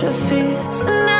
to feel.